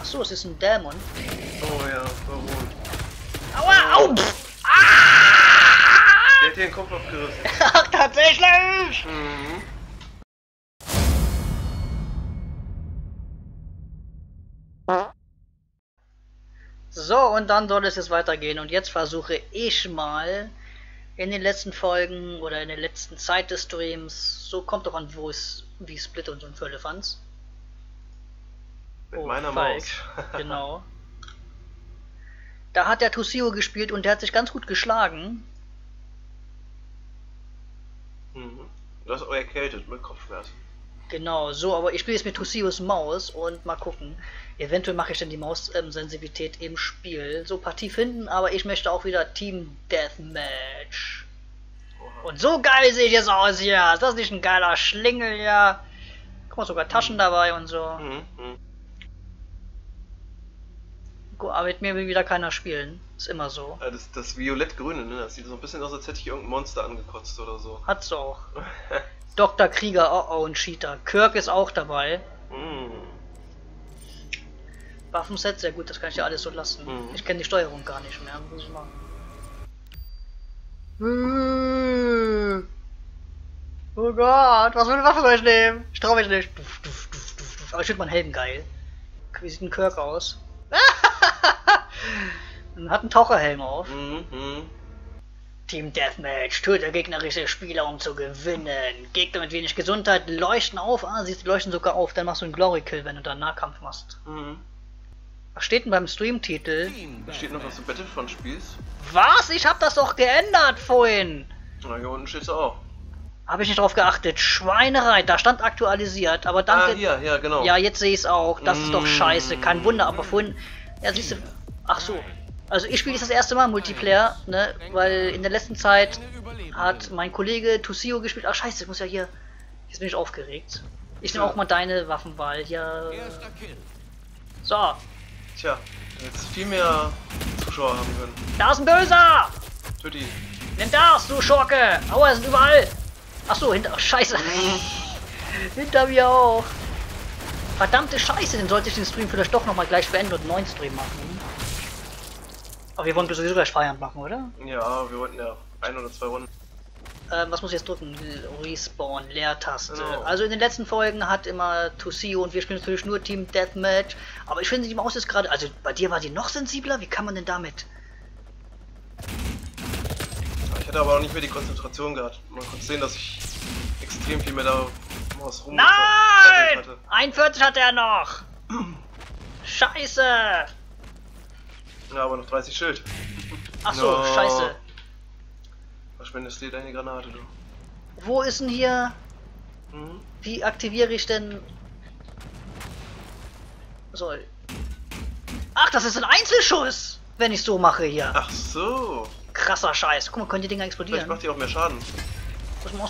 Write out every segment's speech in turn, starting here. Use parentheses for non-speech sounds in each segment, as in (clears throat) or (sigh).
Achso, es ist ein Dämon. Oh ja, warum? Aua! Au! Pff. Der hat dir den Kopf abgerissen. (laughs) Ach, tatsächlich! Mhm. So, und dann soll es jetzt weitergehen. Und jetzt versuche ich mal in den letzten Folgen oder in der letzten Zeit des Streams, so kommt doch an, wo es wie Split und so ein Firlefanz. Mit Oh, meiner. Maus. (laughs) Genau. Da hat der Toshio gespielt und der hat sich ganz gut geschlagen. Mhm. Du hast auch erkältet mit Kopfschmerzen. Genau, so, aber ich spiele jetzt mit Toshios Maus und mal gucken. Eventuell mache ich dann die Maus-Sensitivität im Spiel. So Partie finden, aber ich möchte auch wieder Team Deathmatch. Oha. Und so geil sehe ich jetzt aus hier. Ist das nicht ein geiler Schlingel hier? Guck mal, sogar Taschen dabei und so. Mhm. Mhm. Aber mit mir will wieder keiner spielen. Ist immer so. Ah, Das, das Violett-Grüne, ne? Das sieht so ein bisschen aus, als hätte ich irgendein Monster angekotzt oder so. Hat's auch. (laughs) Dr. Krieger, oh oh, ein Cheater. Kirk ist auch dabei. Mhm. Waffenset, sehr gut, das kann ich ja alles so lassen. Mhm. Ich kenne die Steuerung gar nicht mehr. Muss ich machen. Oh Gott, was für eine Waffe soll ich nehmen? Ich trau mich nicht. Aber ich finde meinen Helm geil. Wie sieht ein Kirk aus? Hat einen Taucherhelm auf. Mhm. Mhm. Team Deathmatch, töte gegnerische Spieler, um zu gewinnen. Gegner mit wenig Gesundheit leuchten auf. Ah, siehst du, leuchten sogar auf. Dann machst du einen Glory Kill, wenn du da Nahkampf machst. Mhm. Was steht denn beim Streamtitel? Da steht noch, was du Battlefront spielst. Was? Ich hab das doch geändert vorhin. Na, hier unten steht's auch. Habe ich nicht drauf geachtet. Schweinerei, da stand aktualisiert, aber Ah, danke. hier, ja, genau. Ja, jetzt sehe ich es auch. Das ist doch Mm. scheiße. Kein Wunder, aber vorhin. Ja, siehst du. Ach so. Also ich spiele jetzt das erste Mal Multiplayer, ne? Weil in der letzten Zeit hat mein Kollege Tusio gespielt. Ach scheiße, ich muss ja hier. Jetzt bin ich aufgeregt. Ich nehme auch mal deine Waffenwahl. Ja. So, Tja, jetzt viel mehr Zuschauer haben können. da ist ein Böser! Tütti. Nimm das, du Schurke! Aua, sind überall! Ach so, hinter. Ach, scheiße! (laughs) hinter mir auch! Verdammte Scheiße, dann sollte ich den Stream vielleicht doch nochmal gleich beenden und einen neuen Stream machen. Aber wir wollen sowieso gleich Feierabend machen, oder? Ja, wir wollten ja ein oder zwei Runden. Ähm, was muss ich jetzt drücken? Respawn, Leertaste. Genau. Also in den letzten Folgen hat immer Tusio und wir spielen natürlich nur Team Deathmatch. Aber ich finde, die Maus ist gerade. Also bei dir war die noch sensibler? Wie kann man denn damit? Ich hatte aber auch nicht mehr die Konzentration gehabt. Man konnte sehen, dass ich extrem viel mehr da Maus rum Nein! hatte. 41 hat er noch! (clears throat) Scheiße! Ja, aber noch 30 Schild. Ach so, No. scheiße. Verschwendest dir deine Granate, du. Wo ist denn hier? Mhm. Wie aktiviere ich denn? So. Ach, das ist ein Einzelschuss! Wenn ich so mache hier. Ach so. Krasser Scheiß. Guck mal, können die Dinger Vielleicht explodieren? macht die auch mehr Schaden.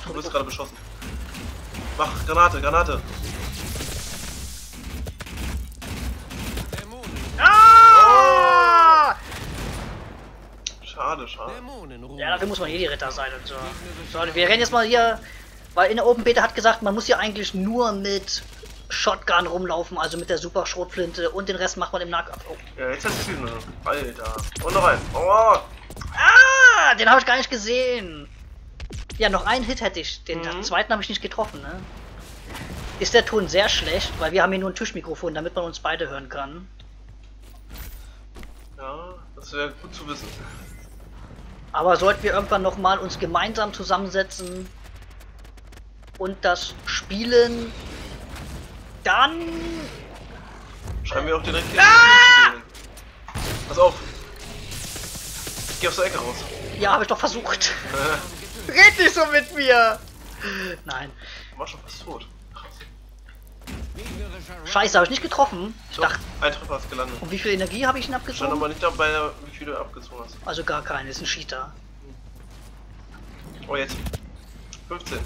Du bist gerade beschossen. Mach Granate, Granate. Ah! Schade, schade. Ja, dafür muss man hier die Ritter sein und so. So, wir rennen jetzt mal hier, weil in der Open Beta hat gesagt, man muss hier eigentlich nur mit Shotgun rumlaufen, also mit der Super Schrotflinte und den Rest macht man im Nahkampf. Oh. Ja, jetzt hast du ihn. Alter. Und noch ein. Oh. Ah, den habe ich gar nicht gesehen. Ja, noch einen Hit hätte ich. Den Mhm. zweiten habe ich nicht getroffen, ne? Ist der Ton sehr schlecht, weil wir haben hier nur ein Tischmikrofon, damit man uns beide hören kann. Ja, das wäre gut zu wissen. Aber sollten wir irgendwann nochmal uns gemeinsam zusammensetzen und das spielen, dann Schreiben wir auch direkt. Ah! Pass auf. Ich geh aus der Ecke raus. ja, habe ich doch versucht. (laughs) Red nicht so mit mir. Nein. war schon fast tot. Scheiße, habe ich nicht getroffen. Ich Doch, dachte, ein Treffer ist gelandet. und wie viel Energie habe ich ihn Stand abgezogen? aber nicht dabei, wie viel du abgezogen hast. Also gar keine, ist ein Cheater. Oh, jetzt. 15.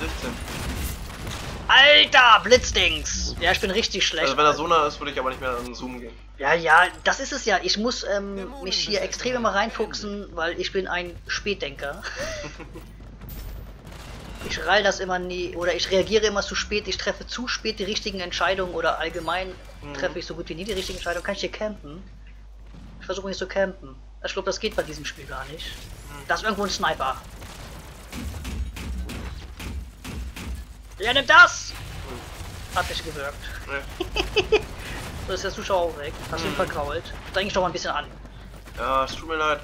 16. Alter, Blitzdings! Ja, ich bin richtig schlecht. Also wenn er so nah ist, würde ich aber nicht mehr an Zoom gehen. Ja, ja, das ist es ja. Ich muss ähm, mich hier extrem immer reinfuchsen, weil ich bin ein Spätdenker. (laughs) Ich rall das immer nie, oder ich reagiere immer zu spät, ich treffe zu spät die richtigen Entscheidungen oder allgemein mhm. treffe ich so gut wie nie die richtige Entscheidung. Kann ich hier campen? Ich versuche nicht zu campen. Ich glaube, das geht bei diesem Spiel gar nicht. Mhm. Da ist irgendwo ein Sniper. Wer nimmt das? Mhm. Hat nicht gewirkt. Nee. (laughs) so ist der Zuschauer auch weg. Hast du ihn mhm. vergrault. Dräng ich doch mal ein bisschen an. Ja, es tut mir leid.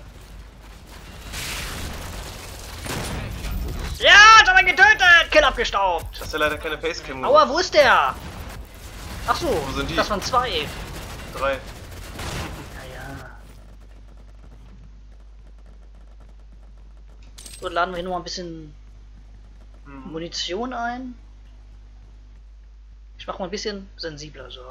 Ja, hat er getötet! Kill abgestaubt! Das ist ja leider keine Facecam. Aua, wo ist der? Ach so, wo sind die? das waren zwei. Drei. Ja, ja. So, laden wir hier noch mal ein bisschen hm. Munition ein. Ich mach mal ein bisschen sensibler so.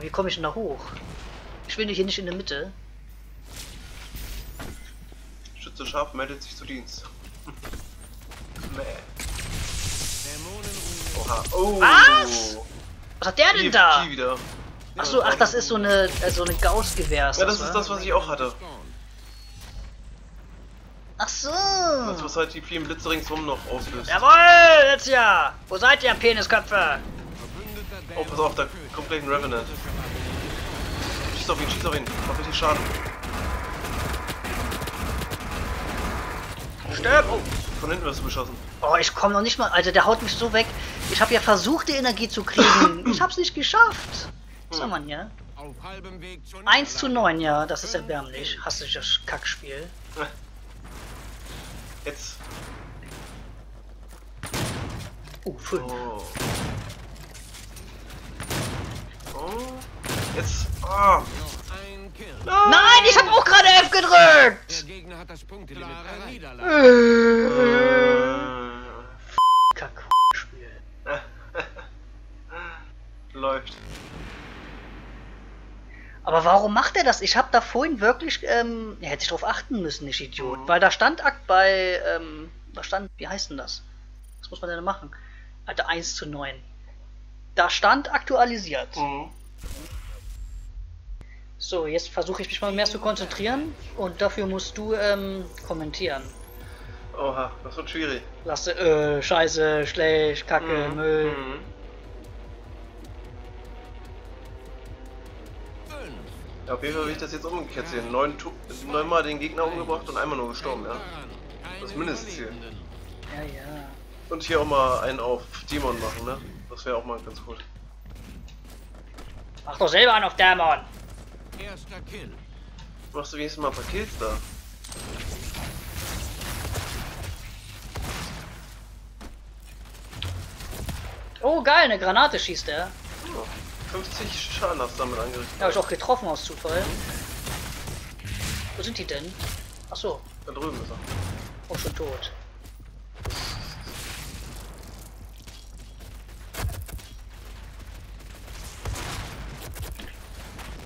Wie komme ich denn da hoch? Ich will hier nicht in der Mitte. Schütze Schaf meldet sich zu Dienst. (laughs) Oha. Oh. Was? Was hat der denn da? wieder. Achso, ach, das ist so eine, äh, so eine Gauss-Gewehr. Ja, das ist das, was ich auch hatte. Ach so. Das, was halt die vielen Blitze ringsum noch auslöst. Jawohl, jetzt ja. Wo seid ihr, Penisköpfe? Oh, pass auf, da kommt gleich ein Revenant. Schieß auf ihn, schieß auf ihn. Mach richtig Schaden. Stirb! Oh. Von hinten wirst du beschossen. Oh, ich komme noch nicht mal. Alter, der haut mich so weg. Ich habe ja versucht, die Energie zu kriegen. (coughs) ich hab's nicht geschafft. Was soll man hier? 1 zu 9, ja, das ist erbärmlich. Hast du das Kackspiel? Jetzt. Oh, 5. Oh. Jetzt. Oh. Nein! Nein, ich habe auch gerade F gedrückt! Der Gegner hat das Punktelimit Kack Spiel. (laughs) Läuft. Aber warum macht er das? Ich habe da vorhin wirklich, ähm, er hätte sich drauf achten müssen, ich Idiot. Mhm. Weil da stand Akt bei, ähm, da stand, wie heißt denn das? Was muss man denn machen? Alter, 1 zu 9. Da stand aktualisiert. Mhm. So, jetzt versuche ich mich mal mehr zu konzentrieren und dafür musst du ähm, kommentieren. Oha, das wird schwierig. Lasse, äh, Scheiße, schlecht, Kacke, mhm. Müll. Mhm. Ja, auf jeden Fall will ich das jetzt umgekehrt sehen. Neun, neunmal den Gegner umgebracht und einmal nur gestorben, ja. Das ist Mindestziel. Ja, ja. Und hier auch mal einen auf Demon machen, ne? Das wäre auch mal ganz gut. Mach doch selber einen auf Dämon! Erster Kill. Machst du wenigstens mal ein paar Kills da? Oh geil, eine Granate schießt er. Oh, 50 Schaden hast du damit angerichtet. Ja, hab ich auch getroffen aus Zufall. Wo sind die denn? Ach so. Da drüben ist er. Oh, schon tot.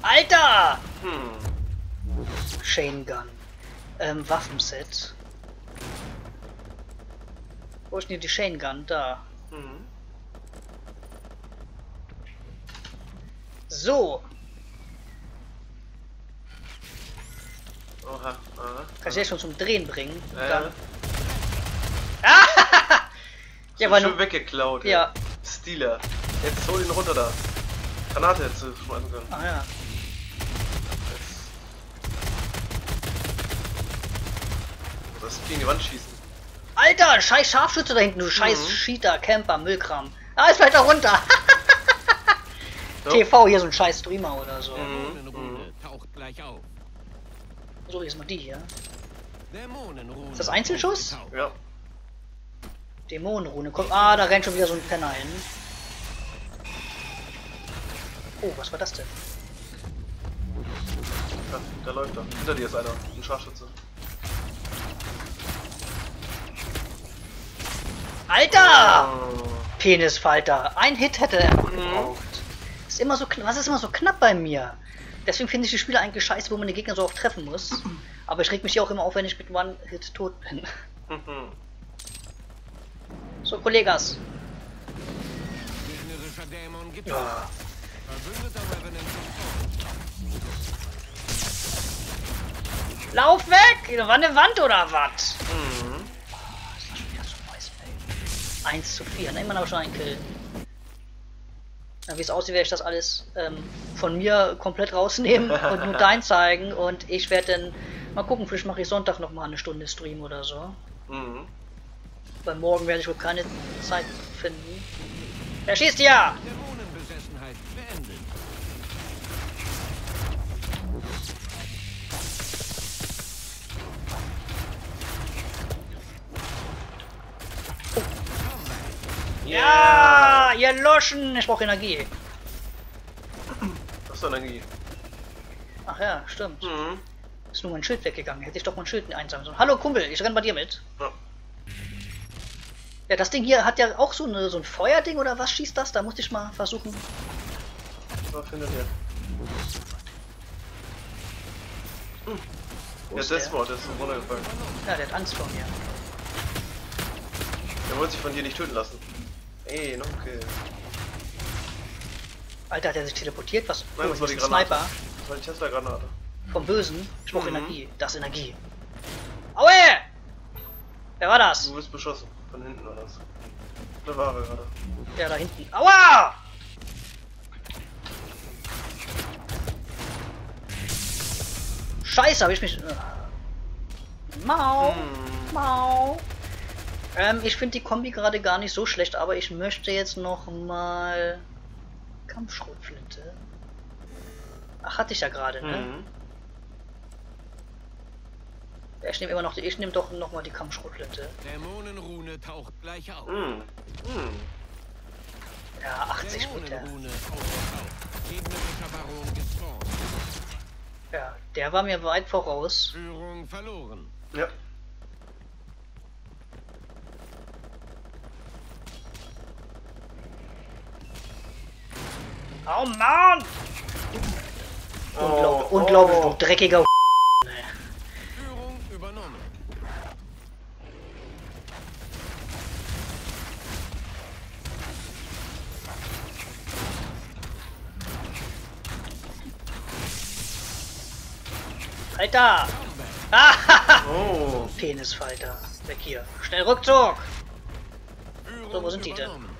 Alter! Hm. Chain Gun. Ähm, Waffenset. Wo ist denn die Chain Gun? Da. Hm. So. Oha, aha. Kann ich jetzt schon zum Drehen bringen. Ja, dann. Ah! (laughs) ja, war nur weggeklaut. Ja. Stealer. Jetzt hol ihn runter da. Granate hättest du schmeißen können. Ah ja. Das gegen die Wand schießen. Alter, scheiß Scharfschütze da hinten, du scheiß mhm. Cheater, Camper, Müllkram. Ah, ist weiter runter. (laughs) so. TV, hier so ein scheiß Streamer oder so. Mhm. Mhm. So, jetzt mal die hier. Ist das Einzelschuss? Ja. Dämonenrune. Komm, ah, da rennt schon wieder so ein Penner hin. Oh, was war das denn? Ja, da läuft er. Hinter dir ist einer. Ein Scharfschütze. Alter! Penisfalter. Ein Hit hätte er noch gebraucht. Ist immer so Was ist immer so knapp bei mir? Deswegen finde ich die Spiele eigentlich scheiße, wo man den Gegner so oft treffen muss. Aber ich reg mich hier auch immer auf, wenn ich mit One-Hit tot bin. so, Kollegas. Ja. Lauf weg! Da war eine Wand oder was? Mhm. 1 zu 4, ne? Immer noch schon ein Kill. Wie es aussieht, werde ich das alles ähm, von mir komplett rausnehmen (laughs) und nur dein zeigen. Und ich werde dann mal gucken, vielleicht mache ich Sonntag noch mal eine Stunde Stream oder so. Mhm. Weil morgen werde ich wohl keine Zeit finden. Er schießt ja! Ja, ihr Loschen! Ich brauche Energie. Was ist Energie? Ach ja, stimmt. Mhm. Ist nur mein Schild weggegangen. Hätte ich doch mein Schild einsammeln sollen. Hallo Kumpel, ich renn bei dir mit. Ja. Ja, das Ding hier hat ja auch so, eine, so ein Feuerding oder was schießt das? Da musste ich mal versuchen. Was findet ihr? Hm. Ja, das Wort ist runtergefallen. Ja, der hat Angst vor mir. Der wollte sich von dir nicht töten lassen. Ey, noch okay. Alter, hat er sich teleportiert? Was? Nein, das war die Granate. Sniper. Das war die Tesla-Granate. Vom Bösen? Ich brauche mhm. Energie. Das ist Energie. Aue! Wer war das? Du bist beschossen. Von hinten war das. Da war er gerade. Ja, da hinten. Aua! Scheiße, hab ich mich... Mau! Hm. Mau! Ähm, ich finde die Kombi gerade gar nicht so schlecht, aber ich möchte jetzt noch mal Kampfschrotflinte. Ach, hatte ich ja gerade, ne? Mhm. Ja, ich nehme immer noch die, ich nehme doch noch mal die Kampfschrotflinte. Dämonenrune taucht gleich auf. Mhm. Mhm. Ja, 80 Prozent. Ja, der war mir weit voraus. Führung verloren. Ja. Oh Mann! Oh, unglaublich, oh. unglaublich du dreckiger Führung übernommen. Alter! Ah, oh. (laughs) Penisfalter. Weg hier. Schnell Rückzug! So, wo sind die denn?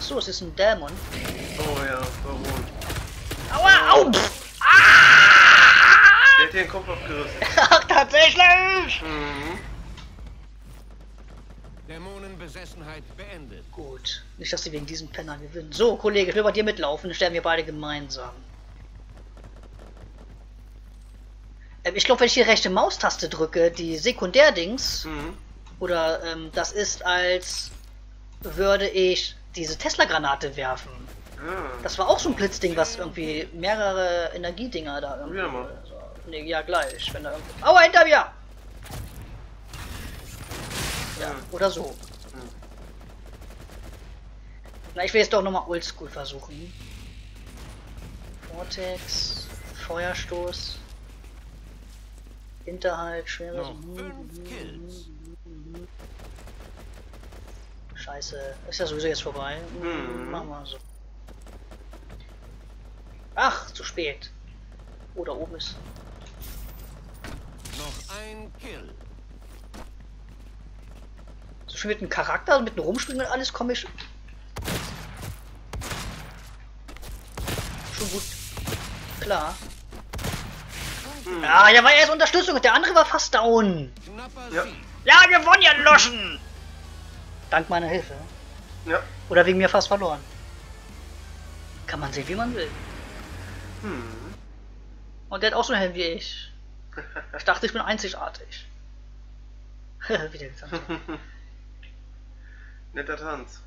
Achso, es ist ein Dämon. Oh ja, warum? Aua, au! Ah! Der hat dir den Kopf abgerissen. (laughs) Ach, tatsächlich! Mhm. Dämonenbesessenheit beendet. Gut. Nicht, dass sie wegen diesen Pennern gewinnen. So, Kollege, ich will bei dir mitlaufen, dann sterben wir beide gemeinsam. Ähm, ich glaube, wenn ich die rechte Maustaste drücke, die Sekundärdings, mhm. oder ähm, das ist, als würde ich diese Tesla-Granate werfen. Ah. Das war auch so ein Blitzding, was irgendwie mehrere Energiedinger da irgendwie. Ja, mal. So. Nee, ja gleich. Wenn da irgendwie. Aua, hinter mir! Ja, oder so. Hm. Na, ich will jetzt doch nochmal Oldschool versuchen. Vortex, Feuerstoß, Hinterhalt, schweres. Scheiße. Ist ja sowieso jetzt vorbei. Mhm. Machen wir so. Ach, zu spät. Oh, da oben ist. Noch ein Kill. So schon mit einem Charakter, mit einem Rumspielen und alles komme ich. Schon gut. Klar. Mhm. Ja, ja, war erst Unterstützung. Der andere war fast down. Ja, ja gewonnen, ihr Loschen! Dank meiner Hilfe. Ja. Oder wegen mir fast verloren. Kann man sehen, wie man will. Hm. Und der hat auch so einen Helm wie ich. Ich dachte, ich bin einzigartig. (laughs) Wieder gesagt. (laughs) Netter Tanz.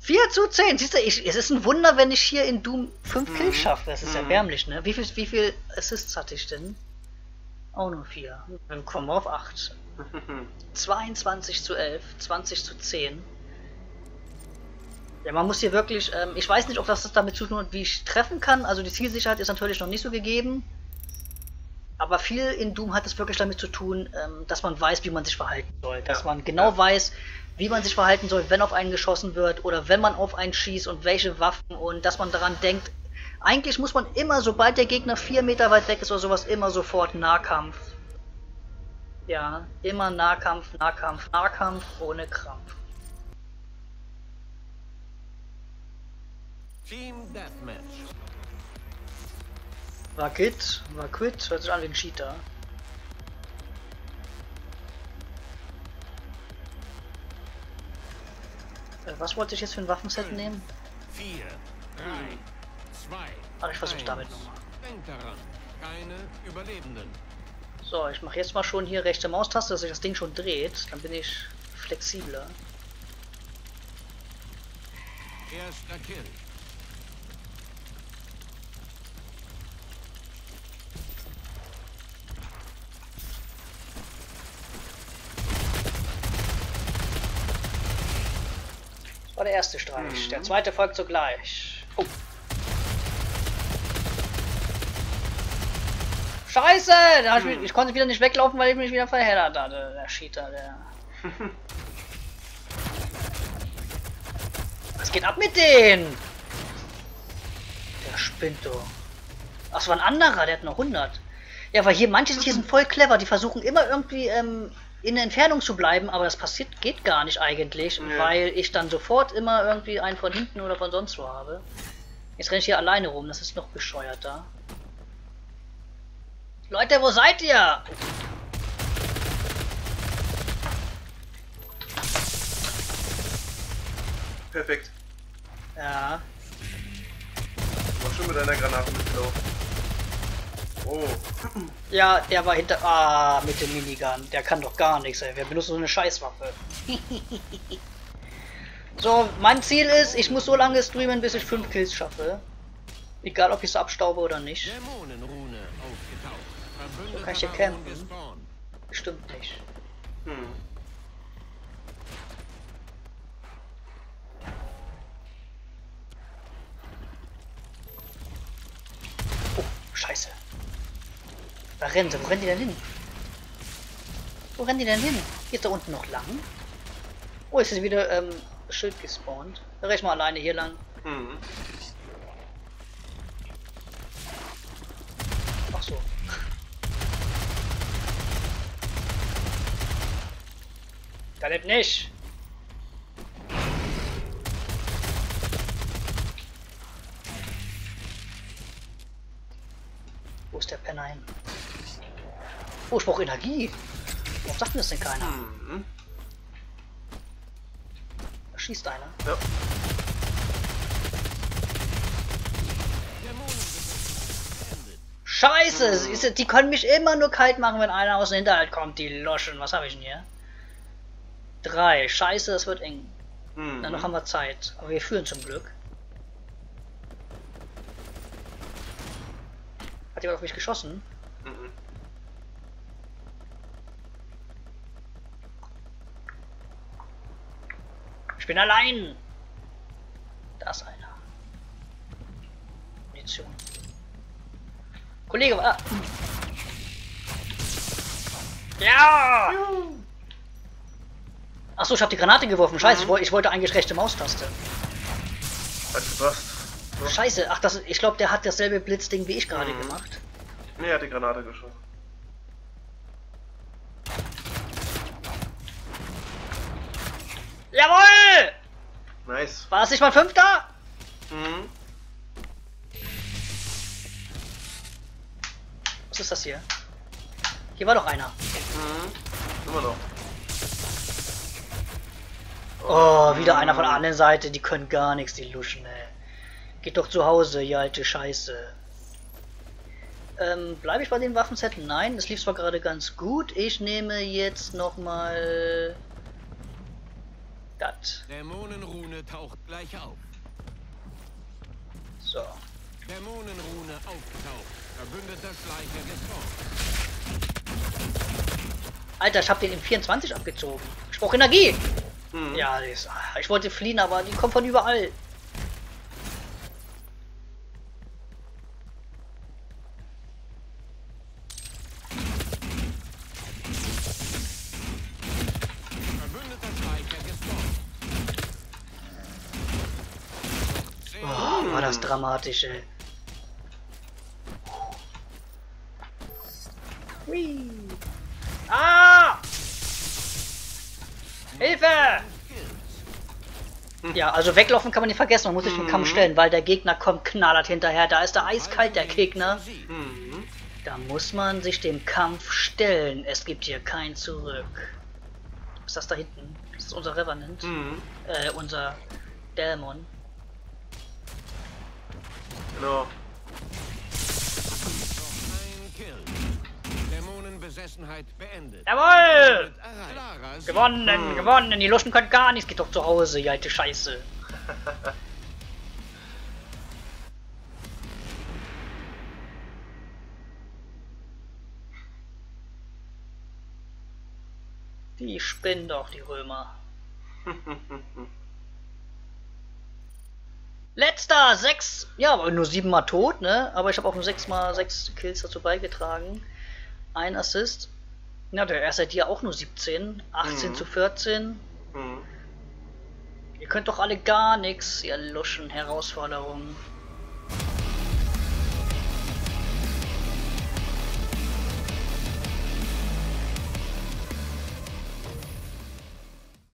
4 zu 10. Siehst du, ich, es ist ein Wunder, wenn ich hier in Doom 5 mhm. Kills schaffe. Das ist mhm. erbärmlich, ne? Wie viel, wie viel Assists hatte ich denn? Auch nur 4. Dann kommen wir auf 8. 22 (laughs) zu 11, 20 zu 10. Ja, man muss hier wirklich, ähm, ich weiß nicht, ob das damit zu tun hat, wie ich treffen kann. Also die Zielsicherheit ist natürlich noch nicht so gegeben. Aber viel in Doom hat es wirklich damit zu tun, ähm, dass man weiß, wie man sich verhalten soll. Dass ja. man genau ja. weiß, wie man sich verhalten soll, wenn auf einen geschossen wird oder wenn man auf einen schießt und welche Waffen und dass man daran denkt. Eigentlich muss man immer, sobald der Gegner vier Meter weit weg ist oder sowas, immer sofort Nahkampf. Ja, immer Nahkampf, Nahkampf, Nahkampf ohne Krampf. Team Deathmatch. War Kit, war Quit, hört sich an wie ein Cheater. Äh, was wollte ich jetzt für ein Waffenset nehmen? 4, 3, 2, Ach, ich versuche damit nochmal. Denk daran, keine Überlebenden. So, ich mache jetzt mal schon hier rechte Maustaste, dass sich das Ding schon dreht. Dann bin ich flexibler. Erster Kill. war der erste Streich. Mhm. Der zweite folgt sogleich. Oh. Scheiße! Ich, mhm. ich, konnte wieder nicht weglaufen, weil ich mich wieder verheddert hatte. Der Cheater, der. (laughs) Was geht ab mit denen? Der spinnt doch. Ach, es war ein anderer, der hat noch 100. Ja, weil hier manche hier sind voll clever. Die versuchen immer irgendwie ähm, in der Entfernung zu bleiben, aber das passiert geht gar nicht eigentlich, nee. weil ich dann sofort immer irgendwie einen von hinten oder von sonst wo habe. Jetzt renne ich hier alleine rum, das ist noch bescheuerter. Leute, wo seid ihr? Perfekt. Ja. War schon mit einer Granate mitgelaufen. Oh. Ja, der war hinter... Ah, mit dem Minigun. Der kann doch gar nichts, ey. Wer benutzt so eine Scheißwaffe? (laughs) so, mein Ziel ist, ich muss so lange streamen, bis ich 5 Kills schaffe. Egal, ob ich es abstaube oder nicht. So kann ich hier campen. Bestimmt nicht. Hm. Oh, scheiße. Da rennen sie. Wo rennen die denn hin? Wo rennen die denn hin? Hier ist da unten noch lang. Oh, ist jetzt wieder ähm, Schild gespawnt. Da reich mal alleine hier lang. Mhm. Ach so. Da lebt nicht. Wo ist der Penner hin? Oh, ich brauche Energie. Warum sagt mir das denn keiner? Mhm. Da schießt einer. Ja. Scheiße! Mhm. Die können mich immer nur kalt machen, wenn einer aus dem Hinterhalt kommt. Die Loschen. Was habe ich denn hier? Drei. Scheiße, das wird eng. Mhm. Dann noch haben wir Zeit. Aber wir führen zum Glück. Hat jemand auf mich geschossen? Mhm. bin allein. Da ist einer. Munition. Kollege, ah. Ja! Achso, ich habe die Granate geworfen. Scheiße, mhm. ich wollte eigentlich rechte Maustaste. Was? Scheiße, ach, das, ich glaube, der hat dasselbe Blitzding wie ich gerade mhm. gemacht. Nee, er hat die Granate geschossen. Jawohl! Nice. War es nicht mal Fünfter? Mhm. Was ist das hier? Hier war doch einer. Mhm. Immer noch. Oh, wieder einer von der anderen Seite. Die können gar nichts, die Luschen, ey. Geht doch zu Hause, ihr alte Scheiße. Ähm, bleibe ich bei den Waffenset? Nein, das lief zwar gerade ganz gut. Ich nehme jetzt nochmal das. Dämonenrune taucht gleich auf. So. Dämonenrune aufgetaucht. Verbündeter Schleicher gespawnt. Alter, ich hab den in 24 abgezogen. Ich brauche Energie. Mhm. Ja, ist, ich wollte fliehen, aber die kommen von überall. Oh, war das dramatische. Whee. Ah! Hilfe! Ja, also weglaufen kann man nicht vergessen, man muss sich mhm. den Kampf stellen, weil der Gegner kommt knallert hinterher. Da ist der eiskalt, der Gegner. Mhm. Da muss man sich dem Kampf stellen. Es gibt hier kein Zurück. Was ist das da hinten? Das ist unser Revenant. Mhm. Äh, unser Dämon. Genau. Jawohl! Gewonnen, gewonnen! Die Luschen können gar nichts. Geht doch zu Hause, ihr alte Scheiße. die spinnen doch, die Römer. (laughs) Letzter, sechs, ja, aber nur siebenmal tot, ne? Aber ich habe auch nur sechs mal sechs Kills dazu beigetragen. Ein Assist. Ja, der ja auch nur 17, 18 mhm. zu 14. Mhm. Ihr könnt doch alle gar nichts, ihr Luschen, Herausforderungen.